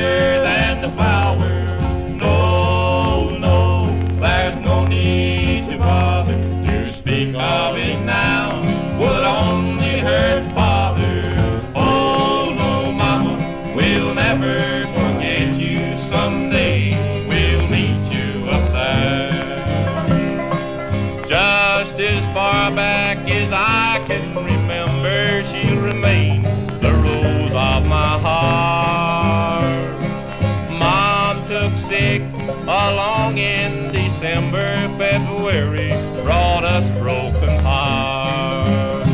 greener than the flowers. No, no, there's no need to bother to speak of it now. Would only hurt father. Oh, no, mama, we'll never forget you. Someday we'll meet you up there. Just as far back as I can remember, she'll remain. Along in December, February, brought us broken hearts.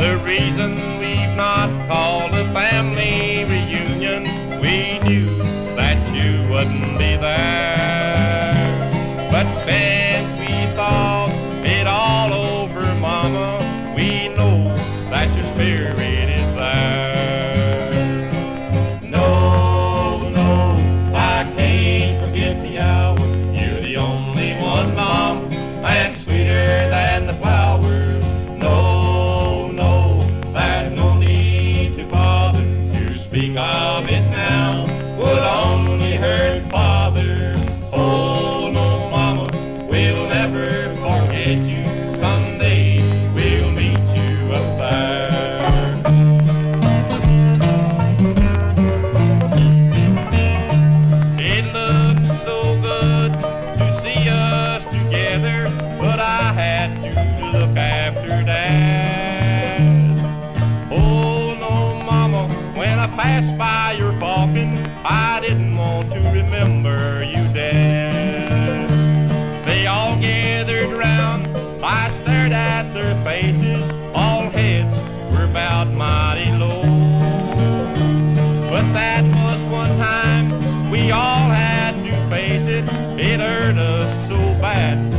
The reason we've not called a family reunion, we knew that you wouldn't be there. But speak of it now. Would only hurt Father. Oh no, Mama, we'll never forget you. Someday we'll meet you up there. It looks so good to see us together, but I had to by your coffin, I didn't want to remember you dead. They all gathered round, I stared at their faces, all heads were bowed mighty low. But that was one time we all had to face it. It hurt us so bad,